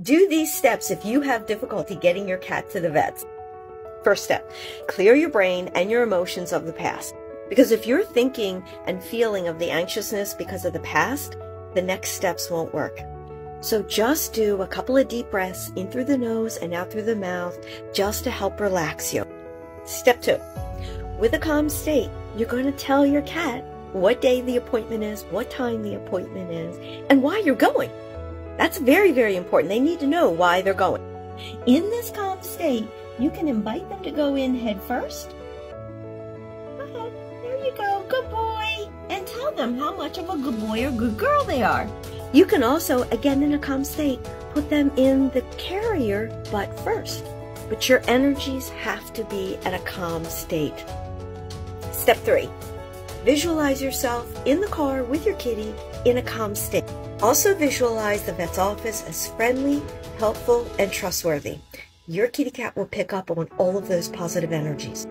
Do these steps if you have difficulty getting your cat to the vets. First step, clear your brain and your emotions of the past. Because if you're thinking and feeling of the anxiousness because of the past, the next steps won't work. So just do a couple of deep breaths in through the nose and out through the mouth just to help relax you. Step two, with a calm state, you're going to tell your cat what day the appointment is, what time the appointment is, and why you're going. That's very, very important. They need to know why they're going. In this calm state, you can invite them to go in head first. There you go. Good boy. And tell them how much of a good boy or good girl they are. You can also, again in a calm state, put them in the carrier butt first. But your energies have to be at a calm state. Step three, visualize yourself in the car with your kitty in a calm state. Also visualize the vet's office as friendly, helpful, and trustworthy. Your kitty cat will pick up on all of those positive energies.